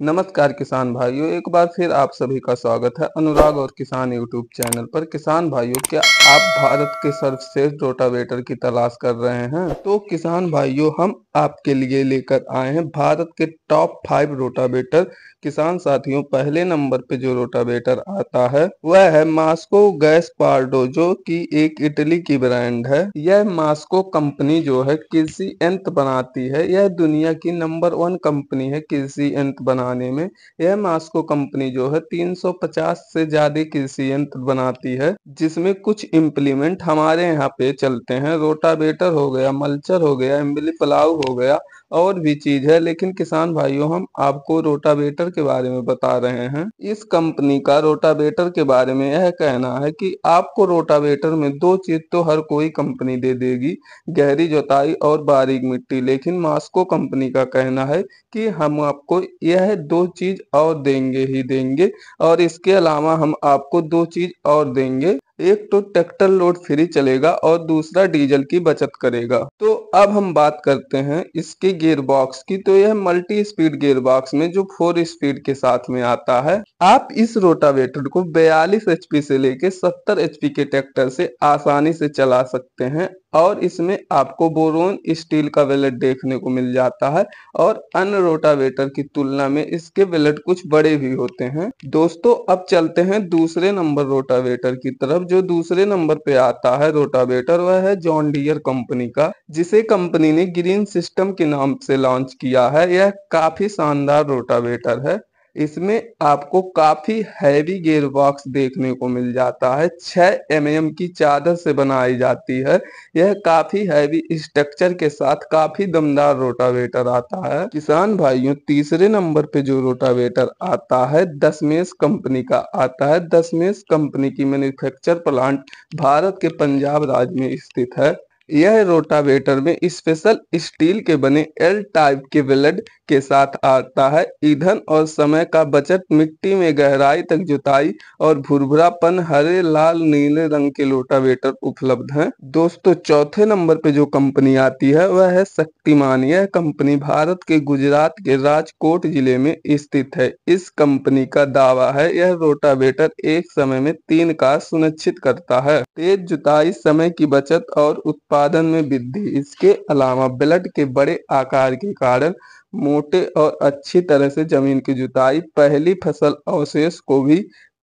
नमस्कार किसान भाइयों, एक बार फिर आप सभी का स्वागत है अनुराग और किसान यूट्यूब चैनल पर। किसान भाइयों, क्या आप भारत के सर्वश्रेष्ठ रोटावेटर की तलाश कर रहे हैं? तो किसान भाइयों, हम आपके लिए लेकर आए हैं भारत के टॉप फाइव रोटावेटर। किसान साथियों, पहले नंबर पे जो रोटावेटर आता है, वह है मास्को गैस पार्डो, जो कि एक इटली की ब्रांड है। यह मास्को कंपनी जो है, कृषि यंत्र बनाती है। यह दुनिया की नंबर वन कंपनी है, कृषि यंत्र बनाने में, यह मास्को कंपनी जो है 350 से ज़्यादा कृषि यंत्र बनाती है, जिसमें कुछ इम्प्लीमेंट हमारे यहाँ पे चलते हैं। रोटावेटर हो गया, मल्चर हो गया इम्बली पलाव हो गया, और भी चीज़ है। लेकिन किसान भाइयों, हम आपको रोटावेटर के बारे में बता रहे हैं। इस कंपनी का रोटावेटर के बारे में यह कहना है कि आपको रोटावेटर में दो चीज़ तो हर कोई कंपनी दे देगी, गहरी जोताई और बारीक मिट्टी। लेकिन मास्को कंपनी का कहना है कि हम आपको यह दो चीज़ और देंगे ही देंगे और इसके अलावा हम आपको दो चीज़ और देंगे। एक तो ट्रैक्टर लोड फ्री चलेगा और दूसरा डीजल की बचत करेगा। तो अब हम बात करते हैं इसके गियर बॉक्स की। तो यह मल्टी स्पीड गियर बॉक्स में जो फोर स्पीड के साथ में आता है, आप इस रोटावेटर को 42 एचपी से लेके 70 एचपी के ट्रैक्टर से आसानी से चला सकते हैं और इसमें आपको बोरोन स्टील का वेलेट देखने को मिल जाता है और अन्य रोटावेटर की तुलना में इसके वेलेट कुछ बड़े भी होते हैं। दोस्तों, अब चलते हैं दूसरे नंबर रोटावेटर की तरफ़ जो दूसरे नंबर पे आता है रोटावेटर, वह है जॉन डियर कंपनी का, जिसे कंपनी ने ग्रीन सिस्टम के नाम से लॉन्च किया है। यह काफ़ी शानदार रोटावेटर है। इसमें आपको काफ़ी हैवी गेयर बॉक्स देखने को मिल जाता है। 6 एम mm की चादर से बनाई जाती है। यह काफ़ी हैवी स्ट्रक्चर के साथ काफ़ी दमदार रोटावेटर आता है। किसान भाइयों, तीसरे नंबर पे जो रोटावेटर आता है, दसमेश कंपनी का आता है। दसमेश कंपनी की मैन्युफैक्चर प्लांट भारत के पंजाब राज्य में स्थित है। यह रोटावेटर में स्पेशल स्टील के बने एल टाइप के ब्लेड के साथ आता है। ईंधन और समय का बचत, मिट्टी में गहराई तक जुताई और भुरभुरापन, हरे, लाल, नीले रंग के रोटावेटर उपलब्ध हैं। दोस्तों, चौथे नंबर पे जो कंपनी आती है, वह है शक्तिमान। यह कंपनी भारत के गुजरात के राजकोट ज़िले में स्थित है। इस कंपनी का दावा है, यह रोटावेटर एक समय में तीन का सुनिश्चित करता है। तेज जुताई, समय की बचत और उत्पादन में वृद्धि। इसके अलावा ब्लड के बड़े आकार के कारण मोटे और अच्छी तरह से ज़मीन की जुताई, पहली फ़सल अवशेष को भी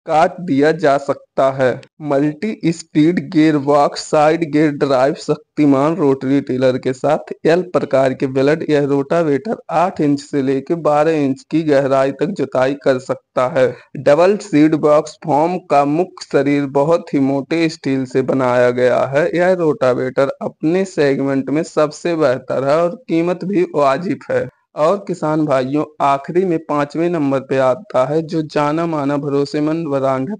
काट दिया जा सकता है। Multi speed gear box side gear drive, Shaktiman rotary tiller के साथ एल प्रकार के ब्लड यह रोटावेटर 8 इंच से लेकर 12 इंच की गहराई तक जुताई कर सकता है। डबल सीड बॉक्स फॉर्म का मुख्य शरीर बहुत ही मोटे स्टील से बनाया गया है। यह रोटावेटर अपने सेगमेंट में सबसे बेहतर है और कीमत भी वाजिब है। और किसान भाइयों, आखिरी में पाँचवें नंबर पे आता है, जो जाना माना भरोसेमंद ब्रांड है।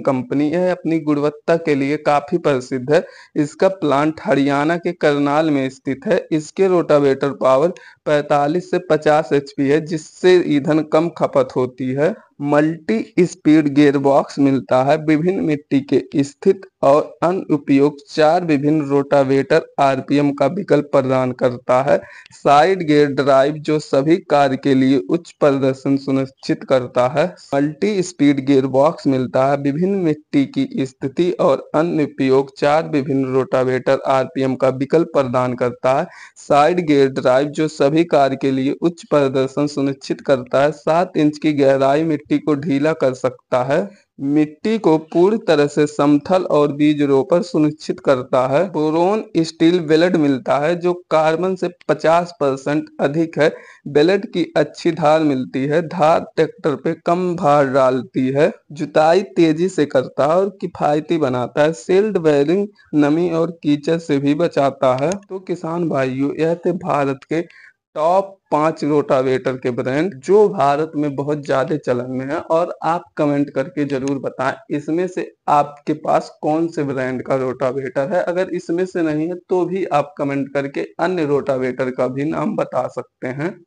कंपनी है, अपनी गुणवत्ता के लिए काफ़ी प्रसिद्ध है। इसका प्लांट हरियाणा के करनाल में स्थित है। इसके रोटावेटर पावर 45 से 50 एचपी है, जिससे ईंधन कम खपत होती है। मल्टी स्पीड गियर बॉक्स मिलता है, विभिन्न मिट्टी के स्थित और अनुपयोग चार विभिन्न रोटावेटर आरपीएम का विकल्प प्रदान करता है। साइड गियर ड्राइव जो सभी कार्य के लिए उच्च प्रदर्शन सुनिश्चित करता है। मल्टी स्पीड गियर बॉक्स मिलता है, विभिन्न मिट्टी की स्थिति और अन्य उपयोग चार विभिन्न रोटावेटर आरपीएम का विकल्प प्रदान करता है। साइड गेयर ड्राइव जो सभी कार के लिए उच्च प्रदर्शन सुनिश्चित करता है, सात इंच की गहराई मिट्टी मिट्टी को ढीला कर सकता है। मिट्टी को पूरी तरह से समथल और बीज रोपण सुनिश्चित करता है। बोरोन स्टील बेलेट मिलता है, जो कार्बन से 50 परसेंट अधिक है। बेलेट की अच्छी धार मिलती है, धार ट्रैक्टर पे कम भार डालती है, जुताई तेज़ी से करता है और किफायती बनाता है। सेल्ड बेरिंग नमी और कीचड़ से भी बचाता है। तो किसान भाइयों, यह थे भारत के टॉप पाँच रोटावेटर के ब्रांड जो भारत में बहुत ज़्यादा चलन में है और आप कमेंट करके ज़रूर बताएँ, इसमें से आपके पास कौन से ब्रांड का रोटावेटर है? अगर इसमें से नहीं है तो भी आप कमेंट करके अन्य रोटावेटर का भी नाम बता सकते हैं।